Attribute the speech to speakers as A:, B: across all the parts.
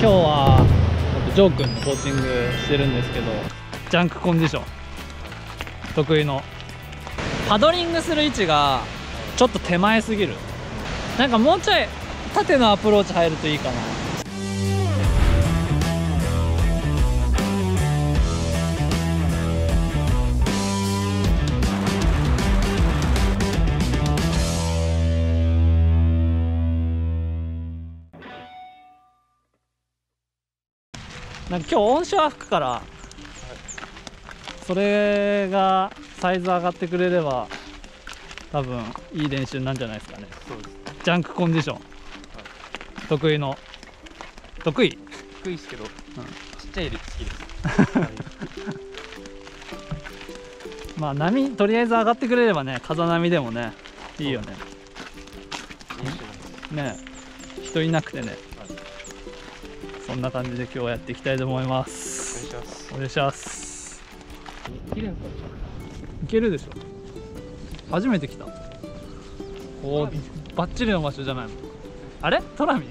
A: 今日はジョー君のコーチングしてるんですけどジャンクコンディション。得意の。パドリングする位置がちょっと手前すぎる。なんかもうちょい縦のアプローチ入るといいかな。なんか今日音章は吹くからそれがサイズ上がってくれれば多分いい練習なんじゃないですかね。ジャンクコンディション。得意の。得意？
B: 低いですけど、ちっちゃいより好きです。
A: まあ波とりあえず上がってくれればね風波でもねいいよね。ね。人いなくてねそんな感じで今日はやっていきたいと思います。お願いします。いけるでしょ。初めて来た。おーバッチリの場所じゃないの。あれ？トラミ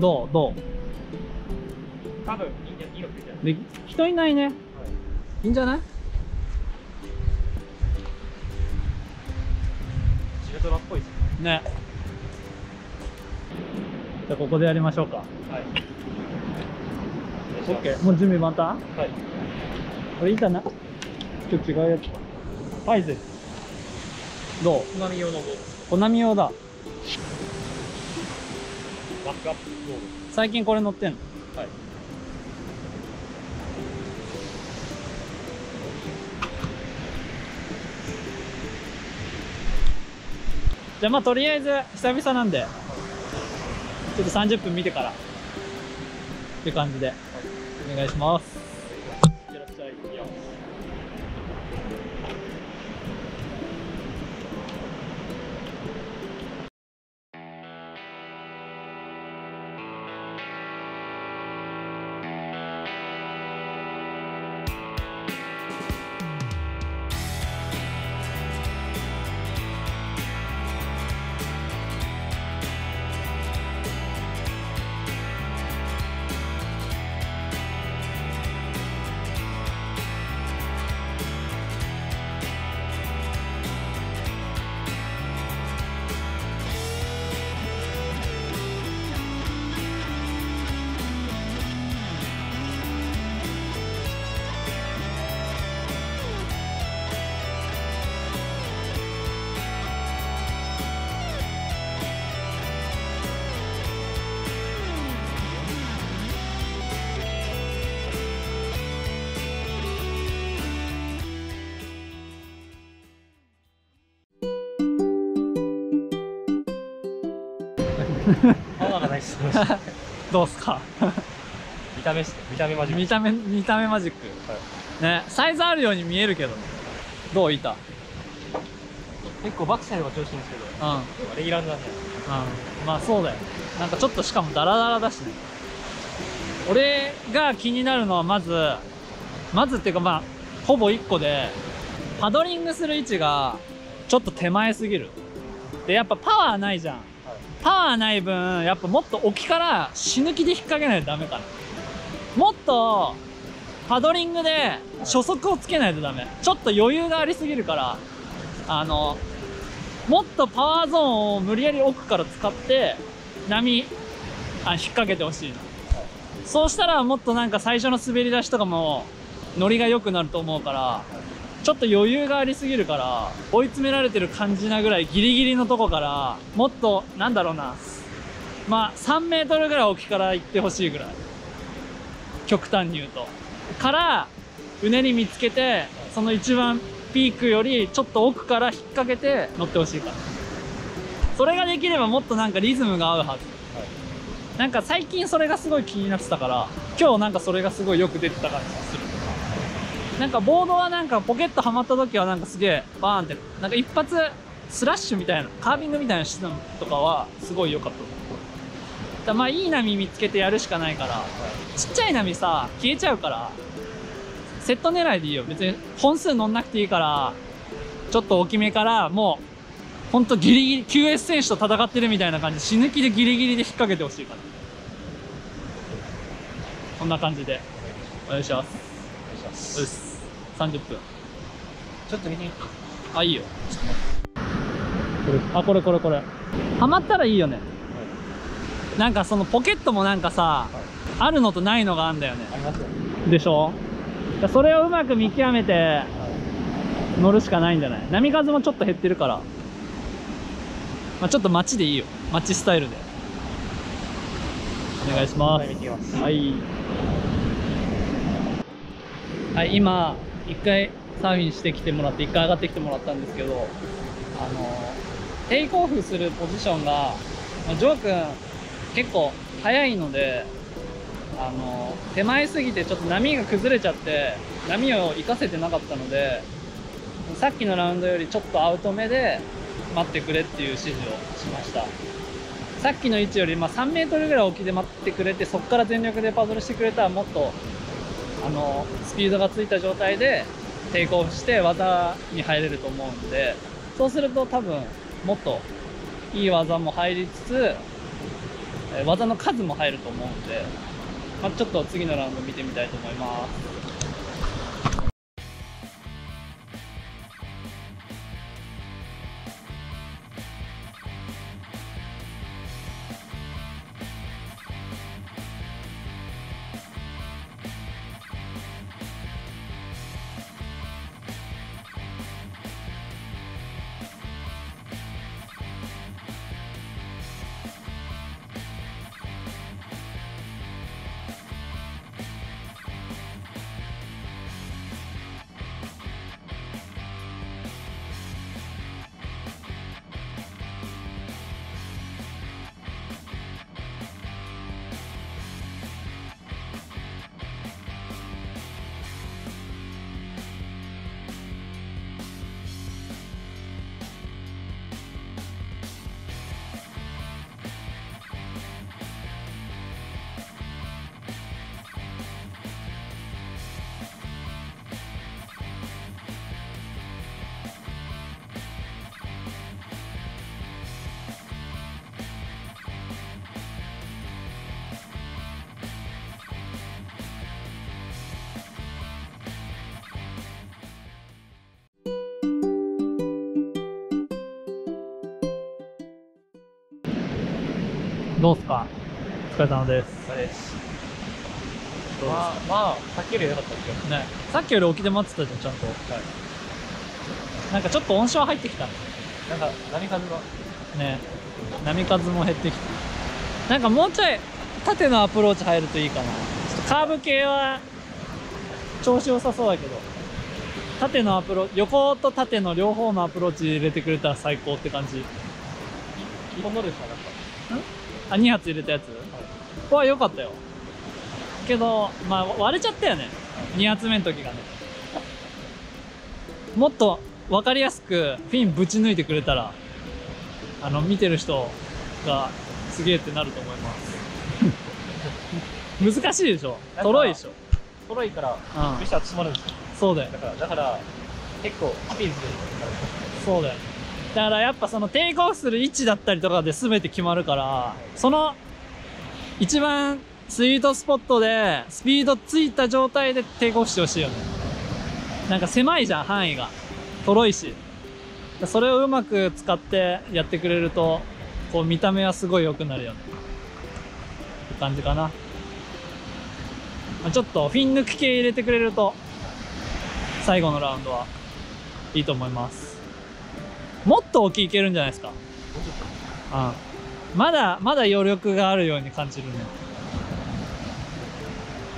A: どう？どう？
B: 多分いい
A: 人いないね。いいんじゃない？
B: ジルトラっぽいですね。
A: ねじゃあここでやりましょうか。
B: はい。
A: オッケー。もう準備また
B: はい。
A: これいいかな？ちょっと違うやつ。パイゼどう？
B: 津波用のボー
A: コナミ用だ。
B: ドバックアップボー
A: 最近これ乗ってんの？
B: ドはい
A: じゃあまあとりあえず久々なんでちょっと30分見てからって感じでお願いします。
B: パワーがないっす
A: どうすか？
B: 見た目っすね。見た目マジ
A: 見た目見た目マジック。ねサイズあるように見えるけど。ねどう？いたうん
B: 結構バックサイドが調子いいんですけど。
A: うん。
B: レギュラーなんで。
A: まあそうだよ。なんかちょっとしかもダラダラだしね。俺が気になるのはまずまずっていうかまあほぼ1個でパドリングする位置がちょっと手前すぎる。でやっぱパワーないじゃんパワーない分やっぱもっと沖から死ぬ気で引っ掛けないとダメかな。もっとパドリングで初速をつけないとダメ。ちょっと余裕がありすぎるからあのもっとパワーゾーンを無理やり奥から使って波あ引っ掛けてほしいなそうしたらもっとなんか最初の滑り出しとかもノリが良くなると思うからちょっと余裕がありすぎるから追い詰められてる感じなぐらいギリギリのとこからもっとなんだろうな。まあ3メートルぐらい沖から行ってほしいぐらい。極端に言うと。からうねり見つけてその一番ピークよりちょっと奥から引っ掛けて乗ってほしいから。それができればもっとなんかリズムが合うはず、なんか最近それがすごい気になってたから今日なんかそれがすごいよく出てた感じがするなんかボードはなんかポケットはまった時はなんかすげえバーンってなんか一発スラッシュみたいなカービングみたいなしてたのとかはすごい良かった。だまあいい波見つけてやるしかないから。ちっちゃい波さ消えちゃうからセット狙いでいいよ。別に本数乗んなくていいからちょっと大きめからもうほんとギリギリ QS 選手と戦ってるみたいな感じ死ぬ気でギリギリで引っ掛けてほしいから。こんな感じで。お願いします。
B: お願いします
A: 30分
B: ちょっと見て
A: あいいよ。これあこれこれこれ。ハマったらいいよね。なんかそのポケットもなんかさ、あるのとないのがあんだよね。
B: ありますよ。
A: でしょ？だそれをうまく見極めて乗るしかないんじゃない？波数もちょっと減ってるから、まあ、ちょっと街でいいよ。街スタイルで。お願いしま
B: す。
A: はい。はい今一回サーフィンしてきてもらって一回上がってきてもらったんですけどあのテイクオフするポジションが、ジョー君結構速いのであの手前すぎてちょっと波が崩れちゃって波を生かせてなかったのでさっきのラウンドよりちょっとアウト目で待ってくれっていう指示をしました。さっきの位置よりま3メートルぐらい沖で待ってくれてそこから全力でパドルしてくれたらもっとあのスピードがついた状態でテイクオフして技に入れると思うんでそうすると多分もっといい技も入りつつ技の数も入ると思うんで、まあ、ちょっと次のラウンド見てみたいと思います。どうっすか？お疲れ様です。
B: あれです
A: どうです
B: まあまあさっきより良かったですよ。
A: ね。さっきより沖で待ってたじゃんちゃんと。
B: はい。
A: なんかちょっと音章入ってきた。
B: なんか波数が。
A: ね。波数も減ってきた。なんかもうちょい縦のアプローチ入るといいかな。ちょっとカーブ系は調子良さそうだけど。縦のアプロ横と縦の両方のアプローチ入れてくれたら最高って感じ。
B: 基本乗るしかなか。っ
A: あ2発入れたやつ？は良かったよ。けどまあ割れちゃったよね。2発目の時がね。もっと分かりやすくフィンぶち抜いてくれたらあの見てる人がすげえってなると思います。難しいでしょ。とろいでしょ。
B: た揃いから
A: うん。
B: めっちゃ集まるんですよ。
A: そうだよ。
B: だからだから結構アピールする
A: そうだよだからやっぱそのテイクオフする位置だったりとかで全て決まるからその一番スイートスポットでスピードついた状態でテイクオフしてほしいよね。なんか狭いじゃん範囲が。とろいし。それをうまく使ってやってくれるとこう見た目はすごい良くなるよね。って感じかな、ちょっとフィン抜き系入れてくれると最後のラウンドはいいと思います。と大きいいけるんじゃないですか？うんまだまだ余力があるように感じるね。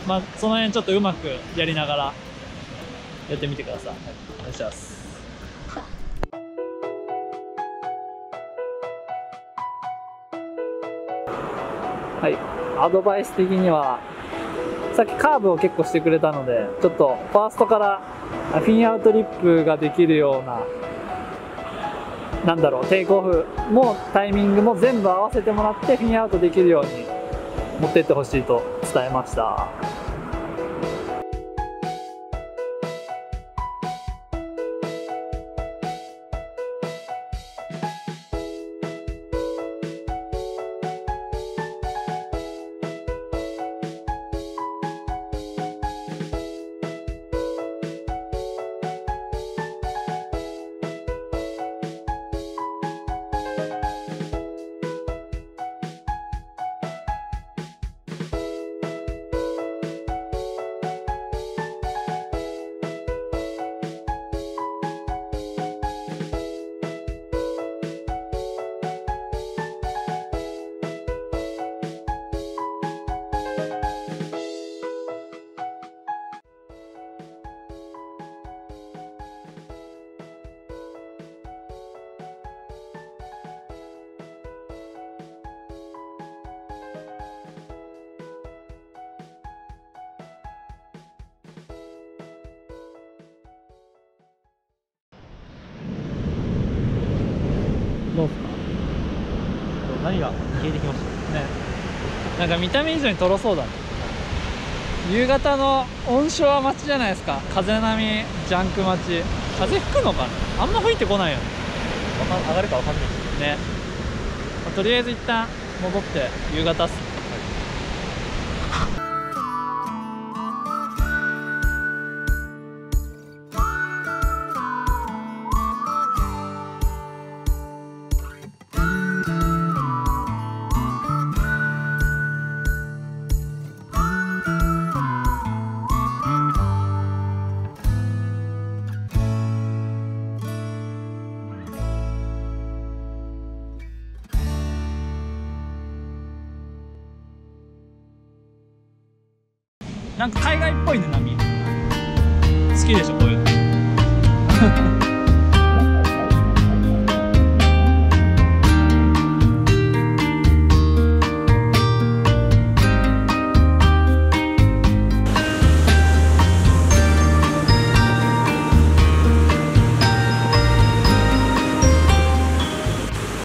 A: まあその辺ちょっとうまくやりながらやってみてください、お願いします。はい。アドバイス的にはさっきカーブを結構してくれたのでちょっとファーストからあフィンアウトリップができるようななんだろうテイクオフもタイミングも全部合わせてもらってフィンアウトできるように持ってってほしいと伝えました。どうっすか？
B: 何が消えてきました？
A: ね。なんか見た目以上にとろそうだね。夕方の温床待ちじゃないですか。風波ジャンク待ち。風吹くのかな？あんま吹いてこないよね。
B: 上がるかわかんない。です
A: ね、まあとりあえず一旦戻って夕方っすぽいね波。好きでしょこういうの。